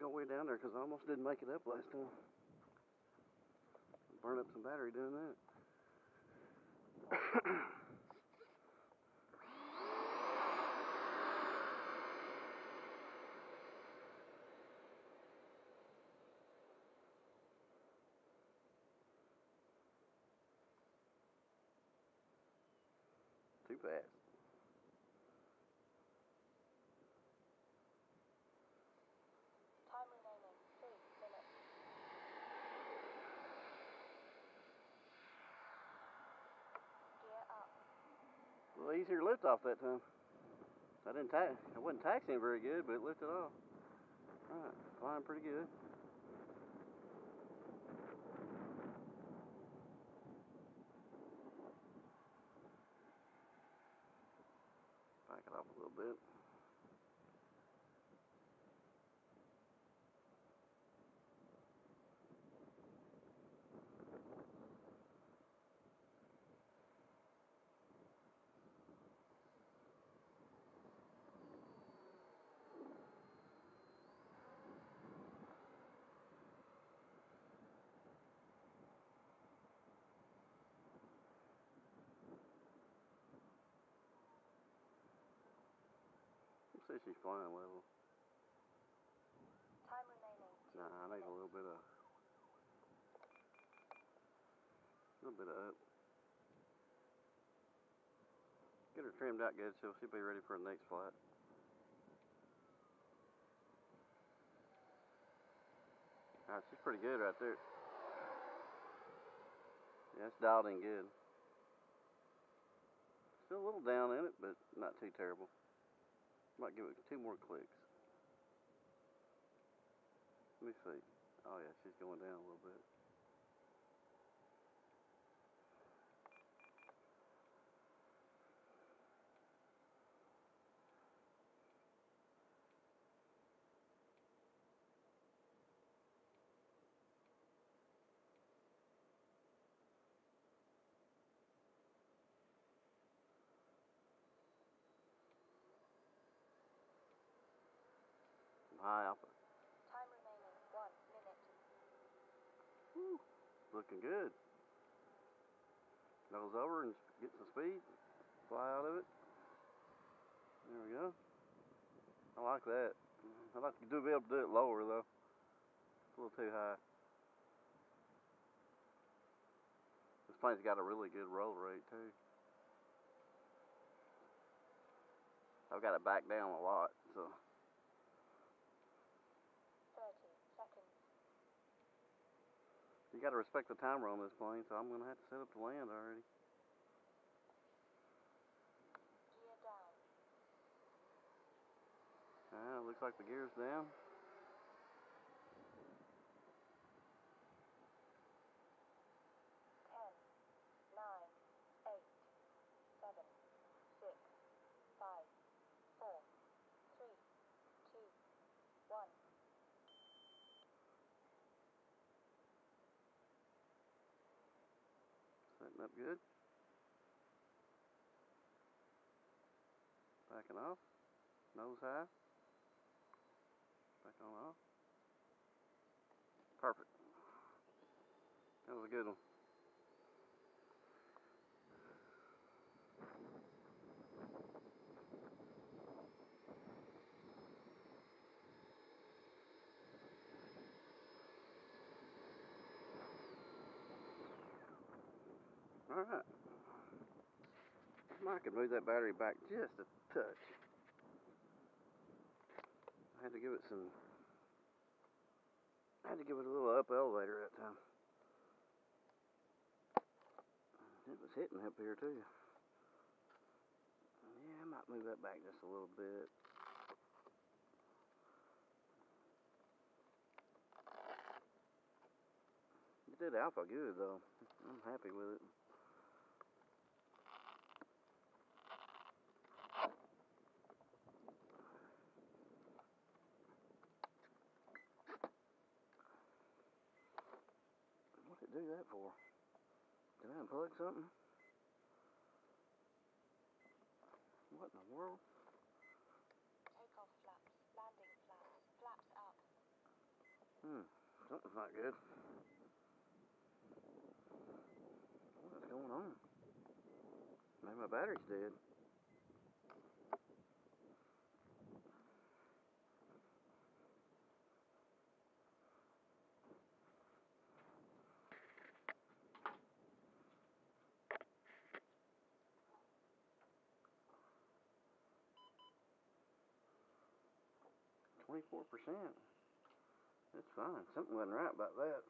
Go way down there because I almost didn't make it up last time. Burn up some battery doing that. Too fast. Time remaining, three minutes. Gear up. Easier lift off that time. I didn't ta- I wasn't taxiing very good, but it lifted off. All right, flying pretty good. Back it off a little bit. If she's flying level. Time remaining, Nah, I think a little bit of, a little bit of up. Get her trimmed out good, so she'll be ready for the next flight. Alright, she's pretty good right there. Yeah, it's dialed in good. Still a little down in it, but not too terrible. Might give it two more clicks. Let me see. Oh yeah, she's going down a little bit. High alpha. Time remaining, one minute. Woo, looking good. Nose over and get some speed. Fly out of it. There we go. I like that. I'd like to do, be able to do it lower though. It's a little too high. This plane's got a really good roll rate too. I've got it back down a lot, so you got to respect the timer on this plane. So I'm gonna have to set up to land already. Gear down. Ah, looks like the gear's down. Setting up good. Backing off. Nose high. Back on off. Perfect. That was a good one. All right. I could move that battery back just a touch. I had to give it some. I had to give it a little up elevator that time. It was hitting up here too. Yeah, I might move that back just a little bit. It did alpha good though. I'm happy with it. What did it do that for? Did I unplug something? What in the world? Flaps, landing flaps, flaps up. Hmm, something's not good. What's going on? Maybe my battery's dead. Twenty-four percent. That's fine. Something wasn't right about that.